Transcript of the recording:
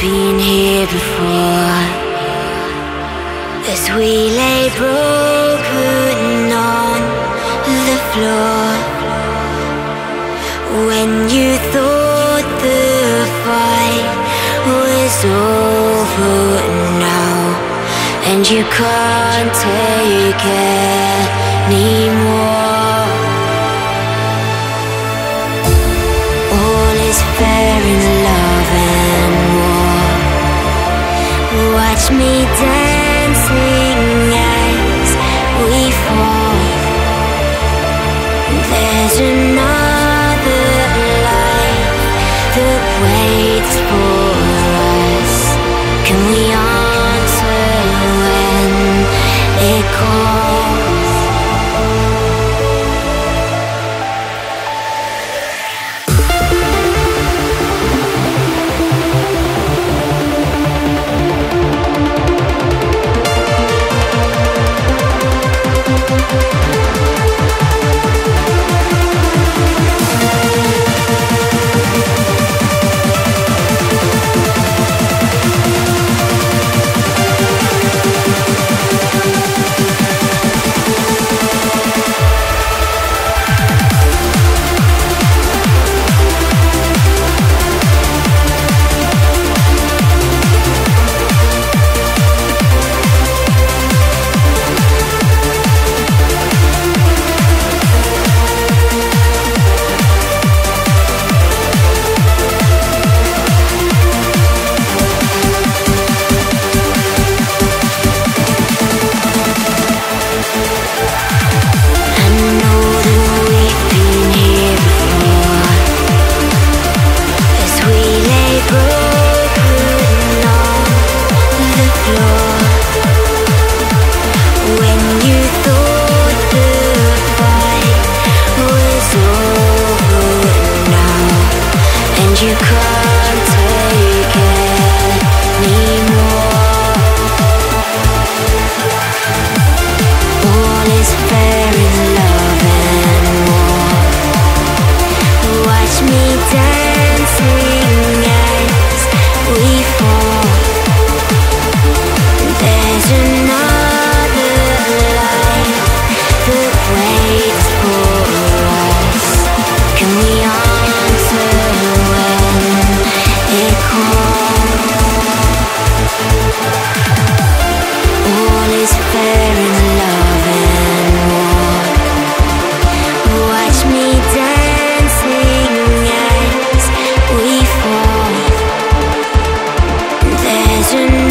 been here before. As we lay broken on the floor. When you thought the fight was over now, and you can't take anymore. All is fair in love Me dancing fight was to